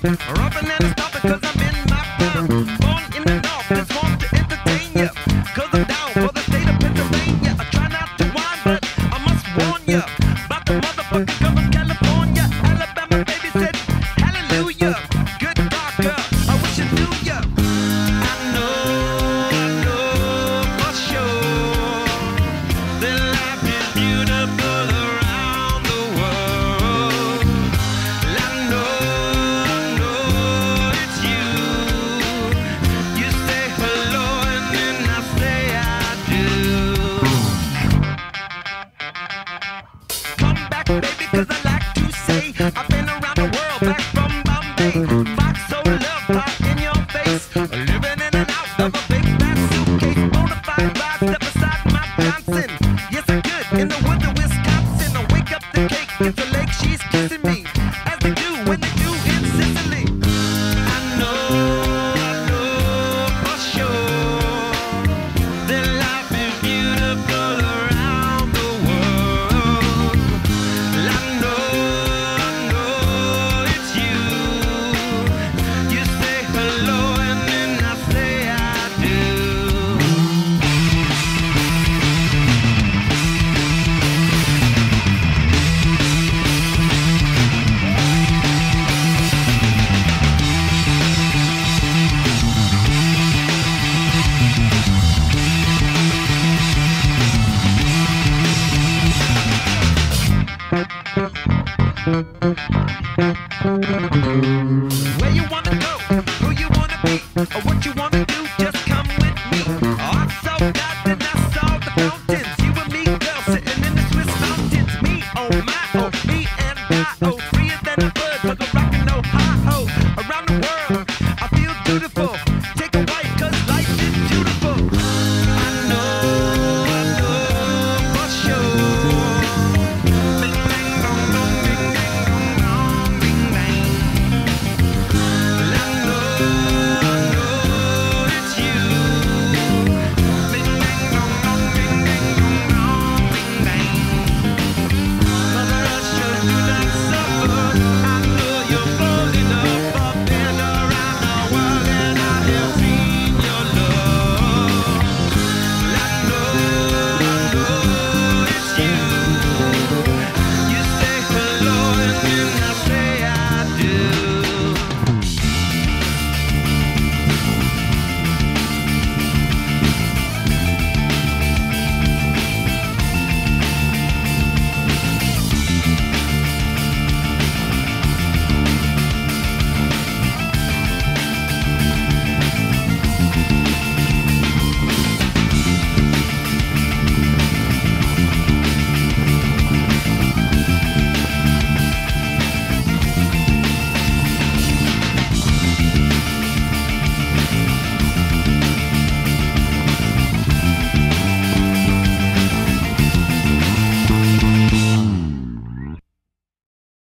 And I'm in my prime. Born in the north, just want to entertain ya. Cause I'm down for the state of Pennsylvania. I try not to whine, but I must warn the California. Alabama in your face. I'm living in and out of a big man, suitcase. Modified by step beside my consent. Yes, I'm good in the woods of Wisconsin. I wake up the cake, it's a lake, she's kissing me. As they do when they do Where you wanna go? Who you wanna be? Or what you wanna